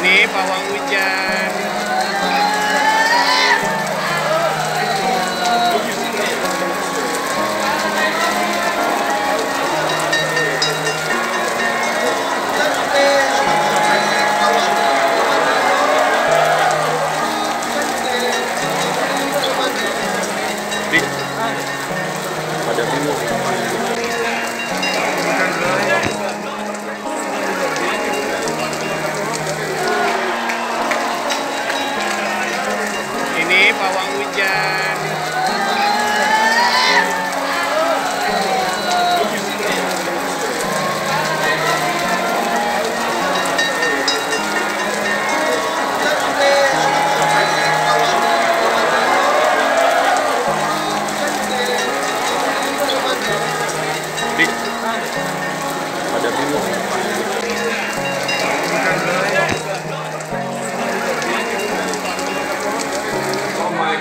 Ini pawang hujan. Dik, ada pawang hujan.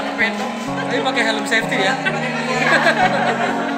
bisa Tapi pakai helm safety ya.